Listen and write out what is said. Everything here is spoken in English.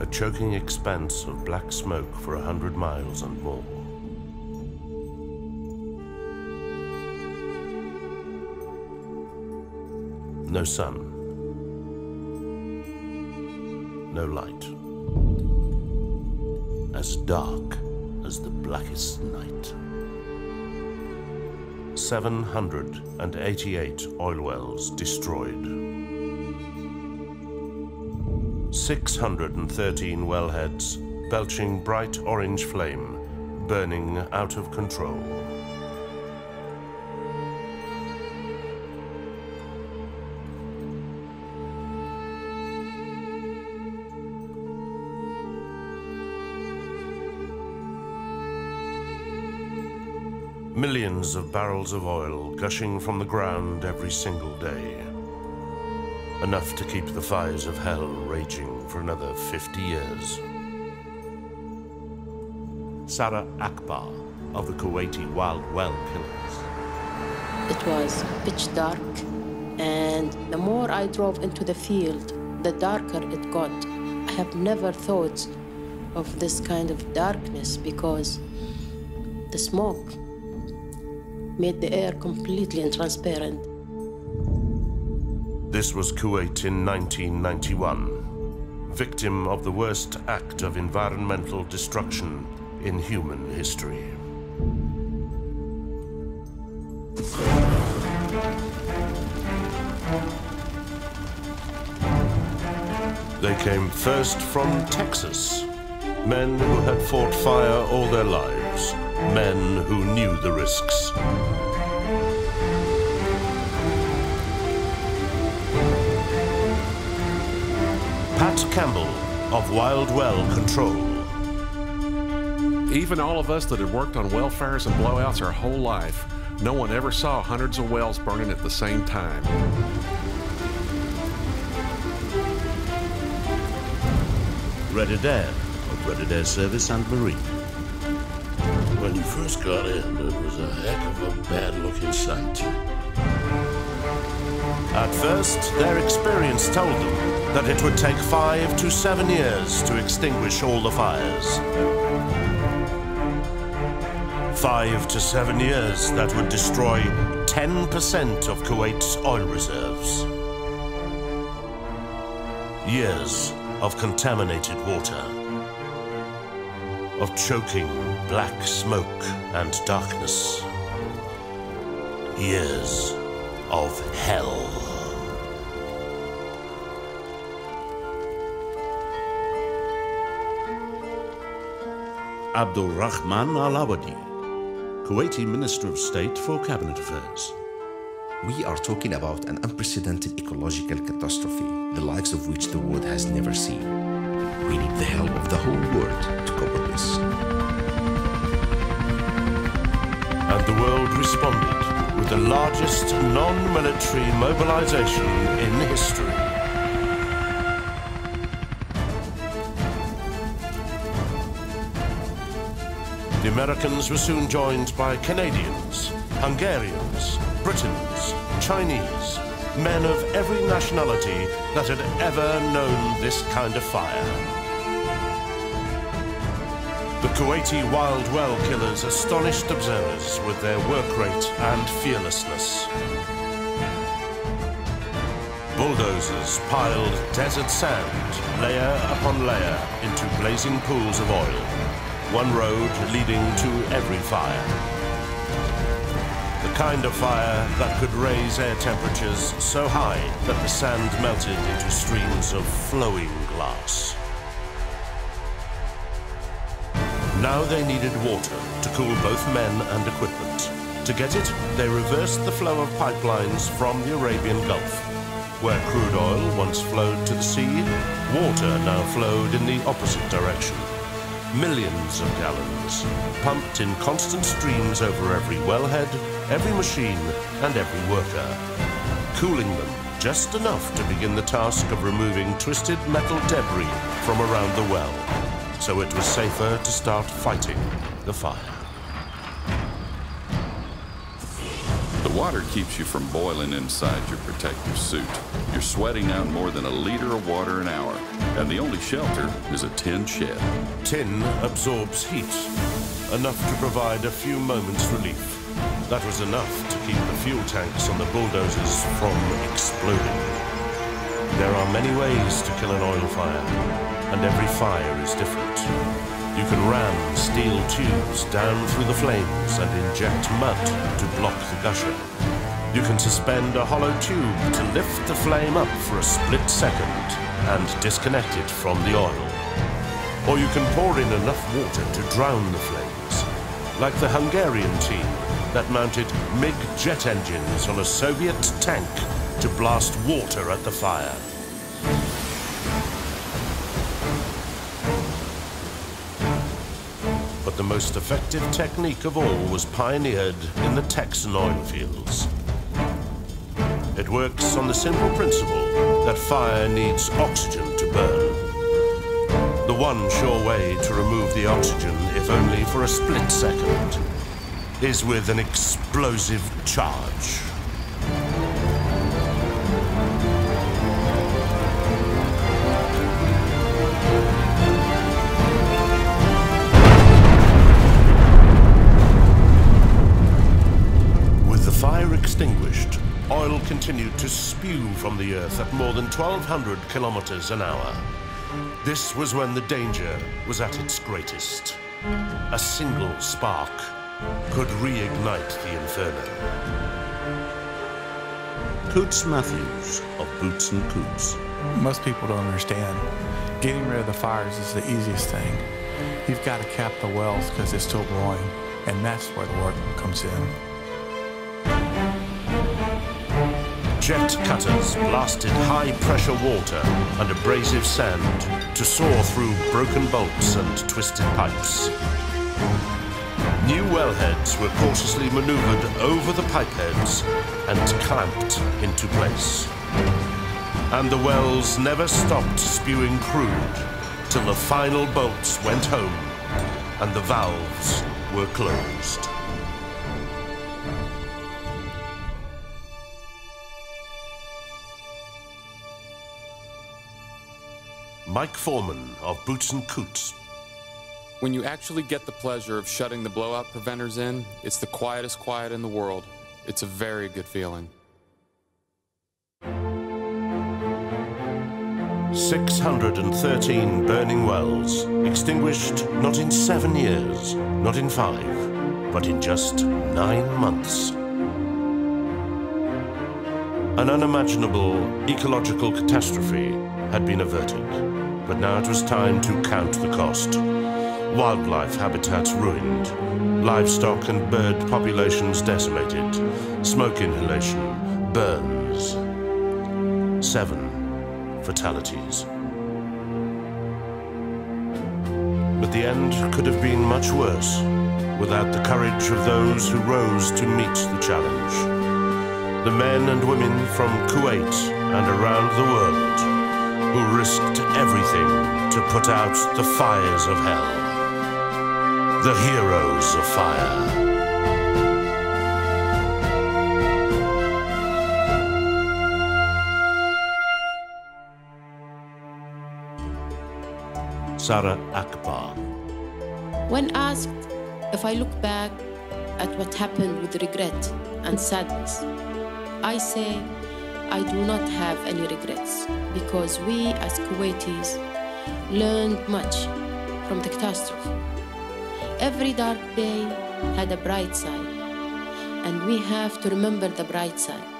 A choking expanse of black smoke for a hundred miles and more. No sun. No light. As dark as the blackest night. 788 oil wells destroyed. 613 wellheads belching bright orange flame, burning out of control. Millions of barrels of oil gushing from the ground every single day. Enough to keep the fires of hell raging for another 50 years. Sarah Akbar of the Kuwaiti Wild Well Killers. It was pitch dark, and the more I drove into the field, the darker it got. I have never thought of this kind of darkness because the smoke made the air completely transparent. This was Kuwait in 1991, victim of the worst act of environmental destruction in human history. They came first from Texas, men who had fought fire all their lives, men who knew the risks. Campbell of Wild Well Control. Even all of us that had worked on well fires and blowouts our whole life, no one ever saw hundreds of wells burning at the same time. Red Adair of Red Adair Service and Marine. When you first got in, it was a heck of a bad-looking sight. At first, their experience told them that it would take five to seven years to extinguish all the fires. Five to seven years that would destroy 10% of Kuwait's oil reserves. Years of contaminated water. Of choking black smoke and darkness. Years of hell. Abdul Rahman Al Awadi, Kuwaiti Minister of State for Cabinet Affairs. We are talking about an unprecedented ecological catastrophe, the likes of which the world has never seen. We need the help of the whole world to cope with this. And the world responded with the largest non-military mobilization in history. The Americans were soon joined by Canadians, Hungarians, Britons, Chinese, men of every nationality that had ever known this kind of fire. The Kuwaiti wild well killers astonished observers with their work rate and fearlessness. Bulldozers piled desert sand, layer upon layer, into blazing pools of oil, one road leading to every fire. The kind of fire that could raise air temperatures so high that the sand melted into streams of flowing glass. Now they needed water to cool both men and equipment. To get it, they reversed the flow of pipelines from the Arabian Gulf. Where crude oil once flowed to the sea, water now flowed in the opposite direction. Millions of gallons, pumped in constant streams over every wellhead, every machine, and every worker. Cooling them just enough to begin the task of removing twisted metal debris from around the well so it was safer to start fighting the fire. Water keeps you from boiling inside your protective suit. You're sweating out more than a liter of water an hour, and the only shelter is a tin shed. Tin absorbs heat, enough to provide a few moments relief. That was enough to keep the fuel tanks on the bulldozers from exploding. There are many ways to kill an oil fire, and every fire is different. You can ram steel tubes down through the flames and inject mud to block the gusher. You can suspend a hollow tube to lift the flame up for a split second and disconnect it from the oil. Or you can pour in enough water to drown the flames, like the Hungarian team that mounted MiG jet engines on a Soviet tank to blast water at the fire. But the most effective technique of all was pioneered in the Texan oil fields. It works on the simple principle that fire needs oxygen to burn. The one sure way to remove the oxygen, if only for a split second, is with an explosive charge. Extinguished, oil continued to spew from the earth at more than 1,200 kilometers an hour. This was when the danger was at its greatest. A single spark could reignite the inferno. Coots Matthews of Boots and Coots. Most people don't understand. Getting rid of the fires is the easiest thing. You've got to cap the wells because it's still growing, and that's where the work comes in. Jet cutters blasted high pressure water and abrasive sand to saw through broken bolts and twisted pipes. New wellheads were cautiously maneuvered over the pipeheads and clamped into place. And the wells never stopped spewing crude till the final bolts went home and the valves were closed. Mike Foreman of Boots and Coots. When you actually get the pleasure of shutting the blowout preventers in, it's the quietest quiet in the world. It's a very good feeling. 613 burning wells, extinguished not in seven years, not in five, but in just nine months. An unimaginable ecological catastrophe had been averted, but now it was time to count the cost. Wildlife habitats ruined, livestock and bird populations decimated, smoke inhalation, burns. Seven fatalities. But the end could have been much worse without the courage of those who rose to meet the challenge. The men and women from Kuwait and around the world who risked everything to put out the fires of hell. The heroes of fire. Sarah Akbar. When asked if I look back at what happened with regret and sadness, I say I do not have any regrets because we as Kuwaitis learned much from the catastrophe. Every dark day had a bright side, and we have to remember the bright side.